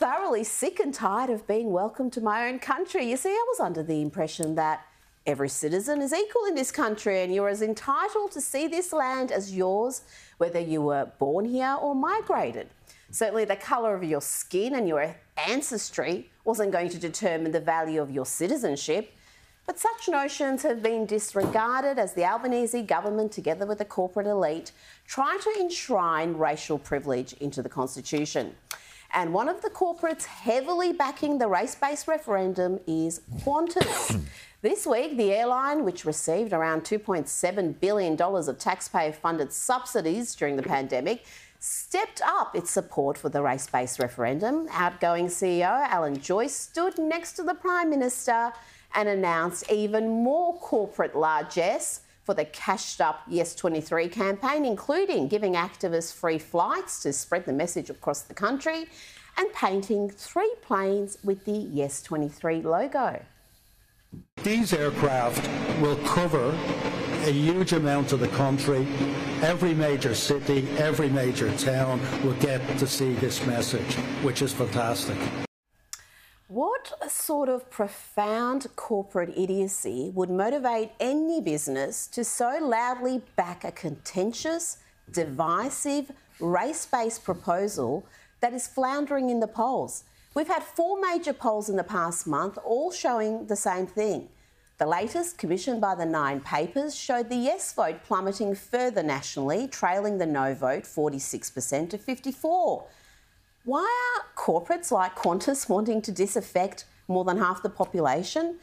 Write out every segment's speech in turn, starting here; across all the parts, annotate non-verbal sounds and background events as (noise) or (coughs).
thoroughly sick and tired of being welcomed to my own country. You see, I was under the impression that every citizen is equal in this country and you're as entitled to see this land as yours, whether you were born here or migrated. Certainly, the colour of your skin and your ancestry wasn't going to determine the value of your citizenship. But such notions have been disregarded as the Albanese government, together with the corporate elite, try to enshrine racial privilege into the constitution. And one of the corporates heavily backing the race based referendum is Qantas. (coughs) this week, the airline, which received around $2.7 billion of taxpayer funded subsidies during the pandemic, stepped up its support for the race based referendum. Outgoing CEO Alan Joyce stood next to the Prime Minister and announced even more corporate largesse for the cashed up Yes 23 campaign, including giving activists free flights to spread the message across the country and painting three planes with the Yes 23 logo. These aircraft will cover a huge amount of the country. Every major city, every major town will get to see this message, which is fantastic. What sort of profound corporate idiocy would motivate any business to so loudly back a contentious, divisive, race based proposal that is floundering in the polls? We've had four major polls in the past month, all showing the same thing. The latest, commissioned by the Nine Papers, showed the yes vote plummeting further nationally, trailing the no vote 46% to 54. Why are corporates like Qantas wanting to disaffect more than half the population?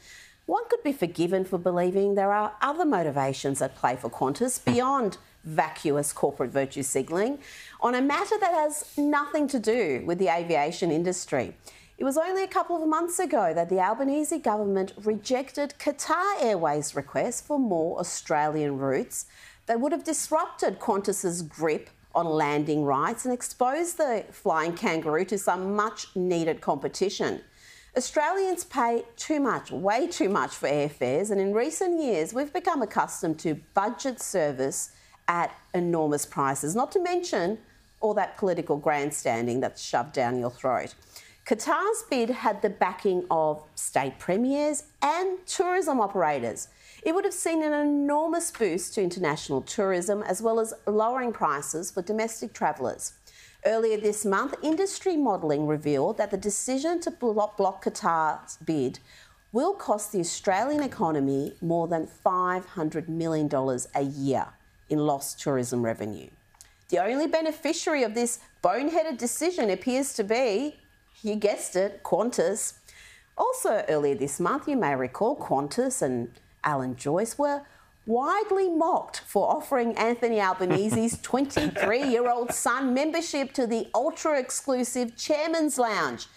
One could be forgiven for believing there are other motivations at play for Qantas hmm. beyond vacuous corporate virtue signalling on a matter that has nothing to do with the aviation industry. It was only a couple of months ago that the Albanese government rejected Qatar Airways' request for more Australian routes that would have disrupted Qantas's grip on landing rights and expose the flying kangaroo to some much needed competition. Australians pay too much, way too much for airfares, and in recent years we've become accustomed to budget service at enormous prices, not to mention all that political grandstanding that's shoved down your throat. Qatar's bid had the backing of state premiers and tourism operators. It would have seen an enormous boost to international tourism as well as lowering prices for domestic travellers. Earlier this month, industry modelling revealed that the decision to block, block Qatar's bid will cost the Australian economy more than $500 million a year in lost tourism revenue. The only beneficiary of this boneheaded decision appears to be, you guessed it, Qantas. Also, earlier this month, you may recall Qantas and Alan Joyce were widely mocked for offering Anthony Albanese's (laughs) 23 year old son membership to the ultra exclusive Chairman's Lounge.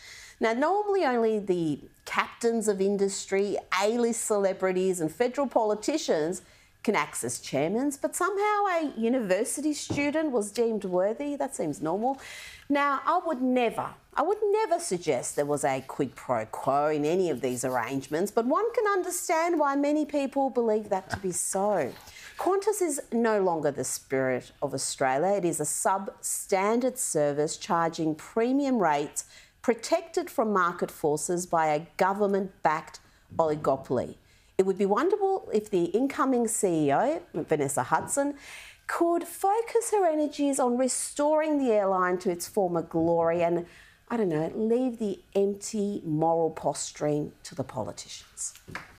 Now, normally only the captains of industry, A list celebrities, and federal politicians can access chairmans, but somehow a university student was deemed worthy. That seems normal. Now, I would never, I would never suggest there was a quid pro quo in any of these arrangements, but one can understand why many people believe that to be so. Qantas is no longer the spirit of Australia. It is a substandard service charging premium rates protected from market forces by a government backed oligopoly. It would be wonderful if the incoming CEO, Vanessa Hudson, could focus her energies on restoring the airline to its former glory and, I don't know, leave the empty moral posturing to the politicians.